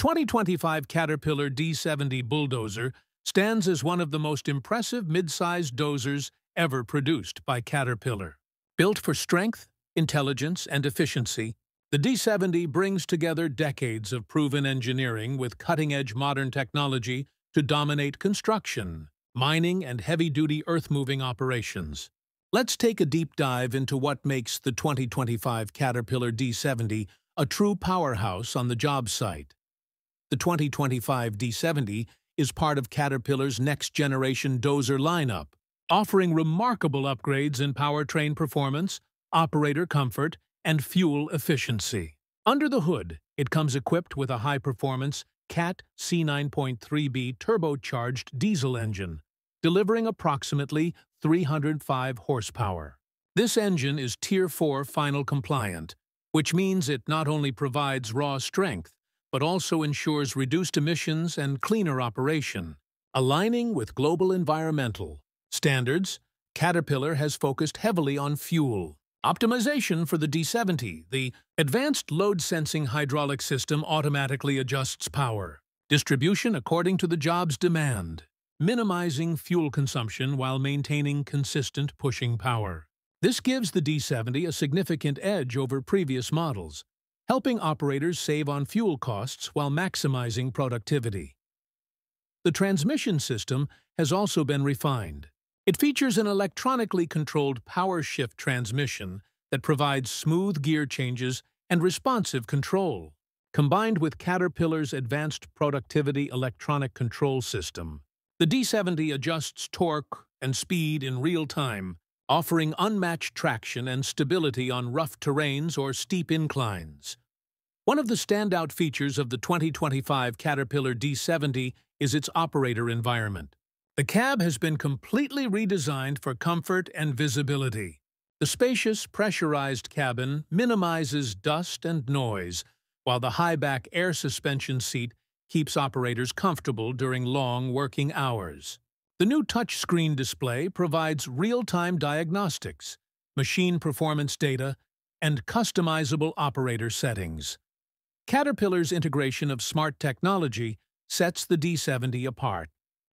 2025 Caterpillar D70 bulldozer stands as one of the most impressive mid-sized dozers ever produced by Caterpillar. Built for strength, intelligence, and efficiency, the D70 brings together decades of proven engineering with cutting-edge modern technology to dominate construction, mining, and heavy-duty earth-moving operations. Let's take a deep dive into what makes the 2025 Caterpillar D70 a true powerhouse on the job site. The 2025 D70 is part of Caterpillar's next-generation dozer lineup, offering remarkable upgrades in powertrain performance, operator comfort, and fuel efficiency. Under the hood, it comes equipped with a high-performance CAT C9.3B turbocharged diesel engine, delivering approximately 305 horsepower. This engine is Tier 4 final compliant, which means it not only provides raw strength, but also ensures reduced emissions and cleaner operation. Aligning with global environmental standards, Caterpillar has focused heavily on fuel. Optimization for the D70, the Advanced Load Sensing Hydraulic System automatically adjusts power. Distribution according to the job's demand, minimizing fuel consumption while maintaining consistent pushing power. This gives the D70 a significant edge over previous models, helping operators save on fuel costs while maximizing productivity. The transmission system has also been refined. It features an electronically controlled power shift transmission that provides smooth gear changes and responsive control. Combined with Caterpillar's advanced productivity electronic control system, the D70 adjusts torque and speed in real time, offering unmatched traction and stability on rough terrains or steep inclines. One of the standout features of the 2025 Caterpillar D70 is its operator environment. The cab has been completely redesigned for comfort and visibility. The spacious, pressurized cabin minimizes dust and noise, while the high-back air suspension seat keeps operators comfortable during long working hours. The new touchscreen display provides real-time diagnostics, machine performance data, and customizable operator settings. Caterpillar's integration of smart technology sets the D70 apart.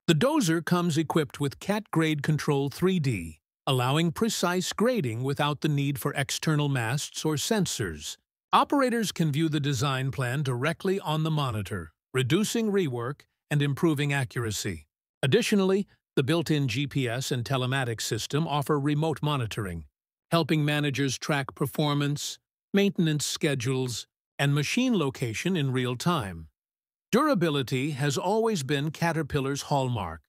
The dozer comes equipped with CAT Grade Control 3D, allowing precise grading without the need for external masts or sensors. Operators can view the design plan directly on the monitor, reducing rework and improving accuracy. Additionally, the built-in GPS and telematics system offer remote monitoring, helping managers track performance, maintenance schedules, and machine location in real time. Durability has always been Caterpillar's hallmark,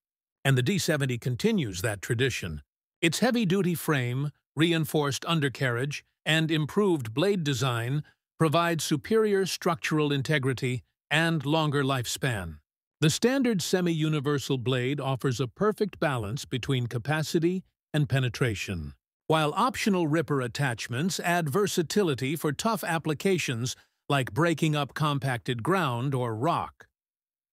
and the D70 continues that tradition. Its heavy-duty frame, reinforced undercarriage, and improved blade design provide superior structural integrity and longer lifespan. The standard semi-universal blade offers a perfect balance between capacity and penetration, while optional ripper attachments add versatility for tough applications like breaking up compacted ground or rock.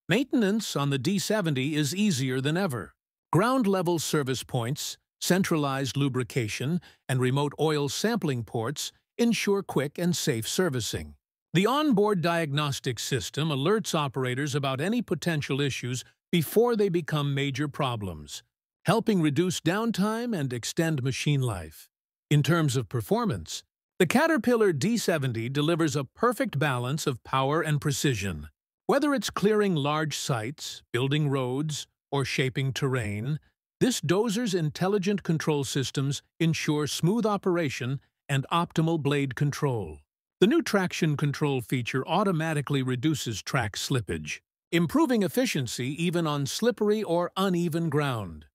Maintenance on the D70 is easier than ever. Ground-level service points, centralized lubrication, and remote oil sampling ports ensure quick and safe servicing. The onboard diagnostic system alerts operators about any potential issues before they become major problems, helping reduce downtime and extend machine life. In terms of performance, the Caterpillar D70 delivers a perfect balance of power and precision. Whether it's clearing large sites, building roads, or shaping terrain, this dozer's intelligent control systems ensure smooth operation and optimal blade control. The new traction control feature automatically reduces track slippage, improving efficiency even on slippery or uneven ground.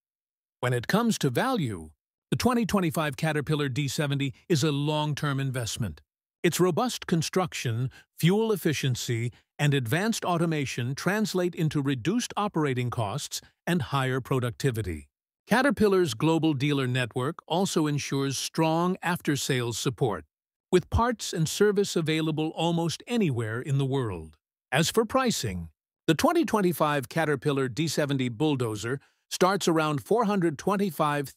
When it comes to value, the 2025 Caterpillar D70 is a long-term investment. Its robust construction, fuel efficiency, and advanced automation translate into reduced operating costs and higher productivity. Caterpillar's global dealer network also ensures strong after-sales support, with parts and service available almost anywhere in the world. As for pricing, the 2025 Caterpillar D70 Bulldozer starts around $425,000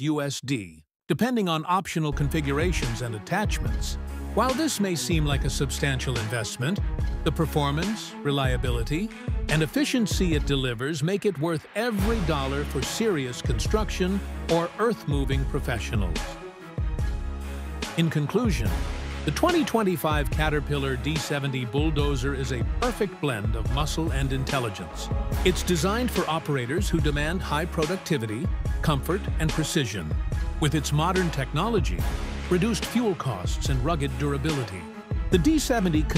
USD, depending on optional configurations and attachments. While this may seem like a substantial investment, the performance, reliability, and efficiency it delivers make it worth every dollar for serious construction or earth-moving professionals. In conclusion, the 2025 Caterpillar D70 Bulldozer is a perfect blend of muscle and intelligence. It's designed for operators who demand high productivity, comfort, and precision. With its modern technology, reduced fuel costs, and rugged durability, the D70